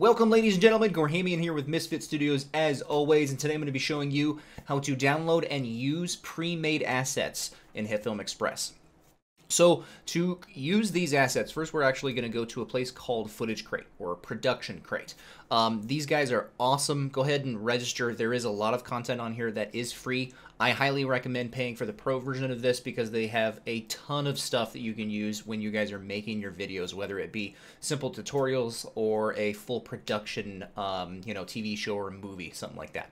Welcome ladies and gentlemen, Gorhamian here with Misfit Studios as always, and today I'm going to be showing you how to download and use pre-made assets in HitFilm Express. So to use these assets, first we're actually going to go to a place called Footage Crate or Production Crate. Um, these guys are awesome. Go ahead and register. There is a lot of content on here that is free. I highly recommend paying for the pro version of this because they have a ton of stuff that you can use when you guys are making your videos, whether it be simple tutorials or a full production, um, you know, TV show or movie, something like that.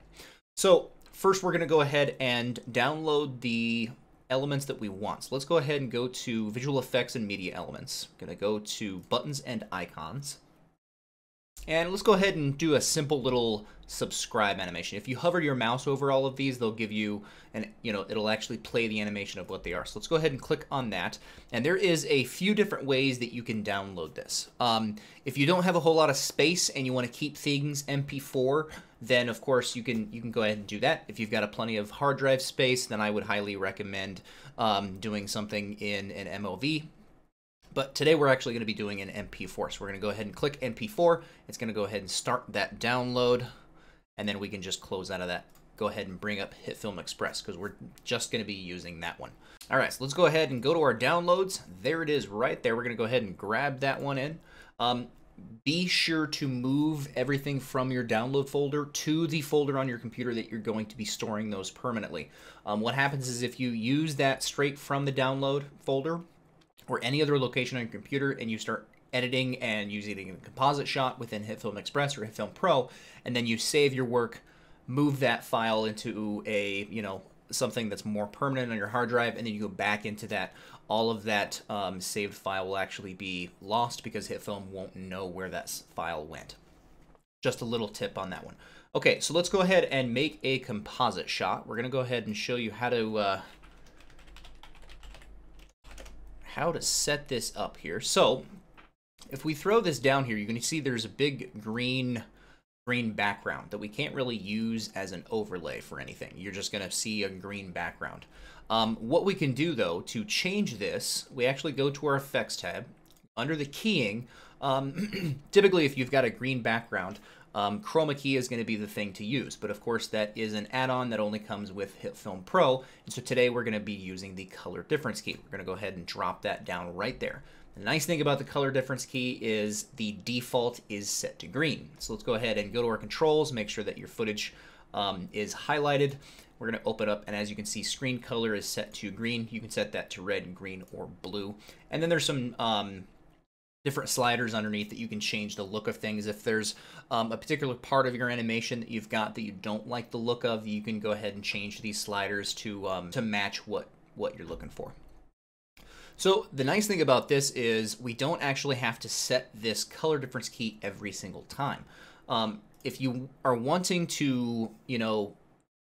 So first we're going to go ahead and download the elements that we want. So let's go ahead and go to visual effects and media elements. I'm going to go to buttons and icons. And let's go ahead and do a simple little subscribe animation. If you hover your mouse over all of these, they'll give you, and you know, it'll actually play the animation of what they are. So let's go ahead and click on that. And there is a few different ways that you can download this. Um, if you don't have a whole lot of space and you want to keep things MP4, then of course you can you can go ahead and do that. If you've got a plenty of hard drive space, then I would highly recommend um, doing something in an MOV. But today we're actually going to be doing an MP4. So we're going to go ahead and click MP4. It's going to go ahead and start that download. And then we can just close out of that. Go ahead and bring up HitFilm Express because we're just going to be using that one. All right, so let's go ahead and go to our downloads. There it is right there. We're going to go ahead and grab that one in. Um, be sure to move everything from your download folder to the folder on your computer that you're going to be storing those permanently. Um, what happens is if you use that straight from the download folder or any other location on your computer and you start editing and using a composite shot within HitFilm Express or HitFilm Pro, and then you save your work, move that file into a, you know, something that's more permanent on your hard drive, and then you go back into that all of that um, saved file will actually be lost because HitFilm won't know where that file went. Just a little tip on that one. Okay, so let's go ahead and make a composite shot. We're going to go ahead and show you how to uh, how to set this up here. So if we throw this down here, you can see there's a big green green background that we can't really use as an overlay for anything. You're just going to see a green background. Um, what we can do though to change this, we actually go to our effects tab under the keying. Um, typically, if you've got a green background, um, chroma key is going to be the thing to use, but of course that is an add-on that only comes with HitFilm Pro, and so today we're going to be using the color difference key. We're going to go ahead and drop that down right there. The nice thing about the color difference key is the default is set to green. So let's go ahead and go to our controls, make sure that your footage um, is highlighted, we're going to open up, and as you can see, screen color is set to green. You can set that to red, green, or blue. And then there's some um, different sliders underneath that you can change the look of things. If there's um, a particular part of your animation that you've got that you don't like the look of, you can go ahead and change these sliders to um, to match what what you're looking for. So the nice thing about this is we don't actually have to set this color difference key every single time. Um, if you are wanting to, you know,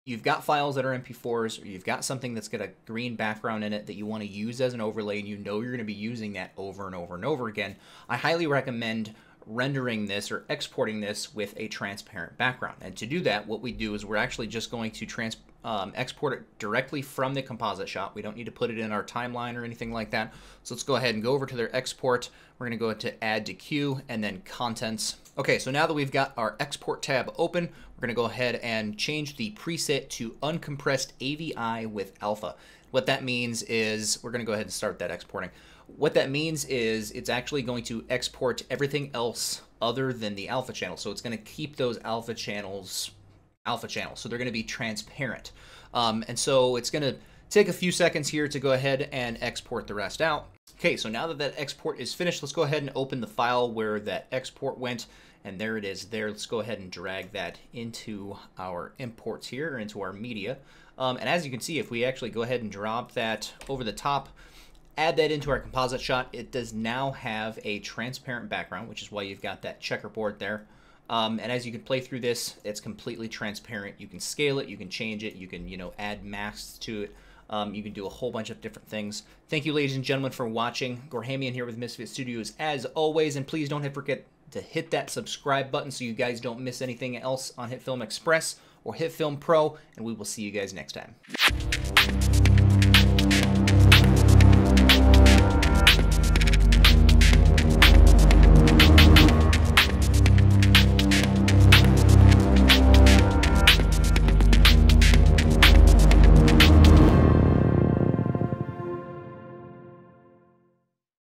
you've got files that are MP4s, or you've got something that's got a green background in it that you want to use as an overlay, and you know you're going to be using that over and over and over again, I highly recommend rendering this or exporting this with a transparent background. And to do that, what we do is we're actually just going to trans um, export it directly from the composite shot. We don't need to put it in our timeline or anything like that. So let's go ahead and go over to their export. We're going to go to add to queue and then contents. Okay, so now that we've got our export tab open, we're going to go ahead and change the preset to uncompressed AVI with alpha. What that means is we're going to go ahead and start that exporting. What that means is it's actually going to export everything else other than the alpha channel. So it's going to keep those alpha channels alpha channels. So they're going to be transparent. Um, and so it's going to take a few seconds here to go ahead and export the rest out. Okay, so now that that export is finished, let's go ahead and open the file where that export went. And there it is there. Let's go ahead and drag that into our imports here, into our media. Um, and as you can see, if we actually go ahead and drop that over the top, add that into our composite shot, it does now have a transparent background, which is why you've got that checkerboard there. Um, and as you can play through this, it's completely transparent. You can scale it, you can change it, you can, you know, add masks to it. Um, you can do a whole bunch of different things. Thank you, ladies and gentlemen, for watching. Gorhamian here with Misfit Studios as always. And please don't forget to hit that subscribe button so you guys don't miss anything else on HitFilm Express or HitFilm Pro. And we will see you guys next time.